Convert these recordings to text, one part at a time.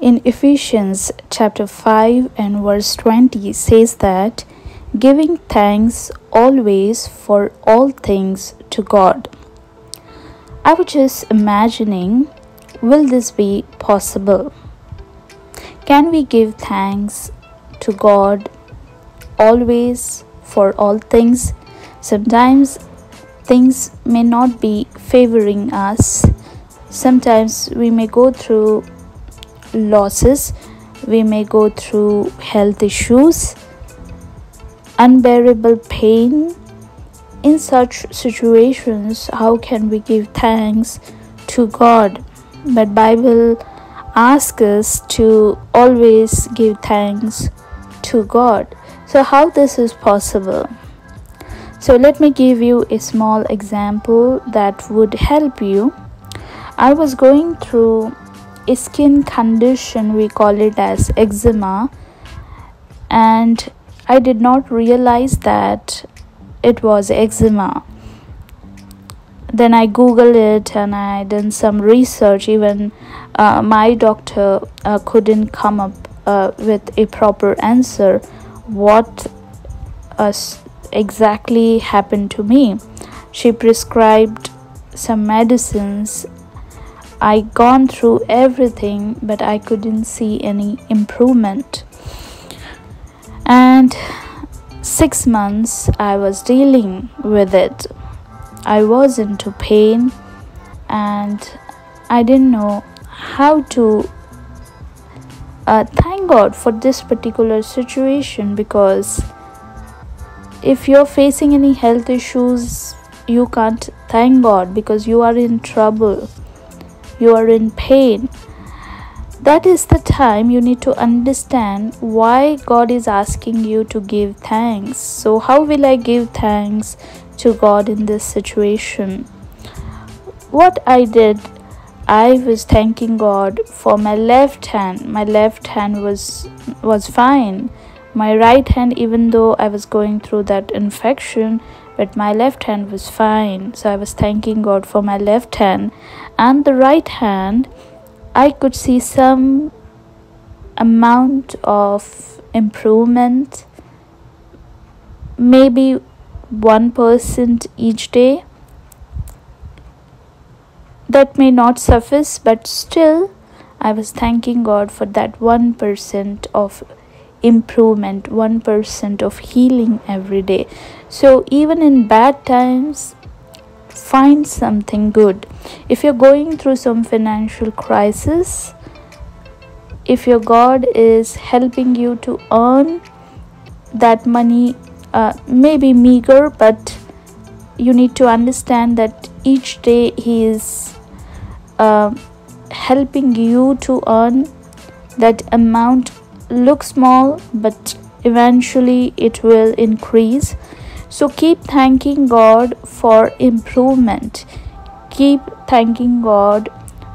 in Ephesians chapter 5 and verse 20 says that giving thanks always for all things to God. I was just imagining will this be possible? Can we give thanks to God always for all things? Sometimes things may not be favoring us. Sometimes we may go through losses, we may go through health issues, unbearable pain. In such situations, how can we give thanks to God? But Bible asks us to always give thanks to God. So how this is possible? So let me give you a small example that would help you. I was going through skin condition we call it as eczema. And I did not realize that it was eczema. Then I googled it and I did some research. Even uh, my doctor uh, couldn't come up uh, with a proper answer what uh, exactly happened to me. She prescribed some medicines I gone through everything but I couldn't see any improvement. And 6 months I was dealing with it. I was into pain and I didn't know how to uh, thank God for this particular situation because if you're facing any health issues you can't thank God because you are in trouble you are in pain that is the time you need to understand why God is asking you to give thanks. So, how will I give thanks to God in this situation? What I did, I was thanking God for my left hand. My left hand was was fine. My right hand, even though I was going through that infection, but my left hand was fine. So I was thanking God for my left hand and the right hand I could see some amount of improvement, maybe 1% each day. That may not suffice, but still, I was thanking God for that 1% of improvement, 1% of healing every day. So, even in bad times, find something good if you're going through some financial crisis if your god is helping you to earn that money uh, maybe meager but you need to understand that each day he is uh, helping you to earn that amount looks small but eventually it will increase so keep thanking God for improvement. Keep thanking God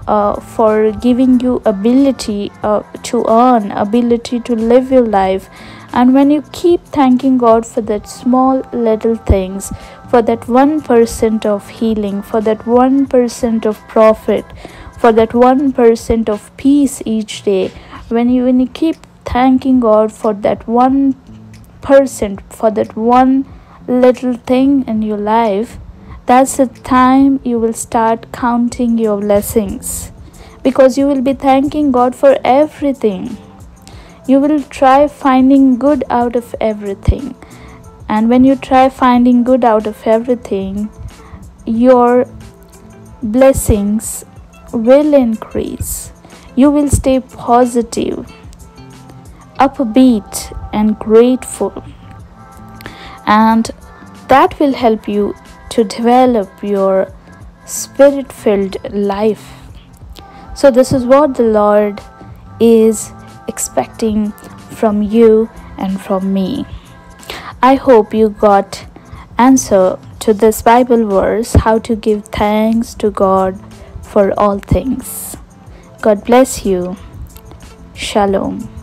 uh, for giving you ability uh, to earn, ability to live your life. And when you keep thanking God for that small little things, for that 1% of healing, for that 1% of profit, for that 1% of peace each day, when you, when you keep thanking God for that 1%, person, for that one little thing in your life, that's the time you will start counting your blessings because you will be thanking God for everything. You will try finding good out of everything. And when you try finding good out of everything, your blessings will increase. You will stay positive, upbeat, and grateful and that will help you to develop your spirit filled life. So, this is what the Lord is expecting from you and from me. I hope you got answer to this Bible verse how to give thanks to God for all things. God bless you. Shalom.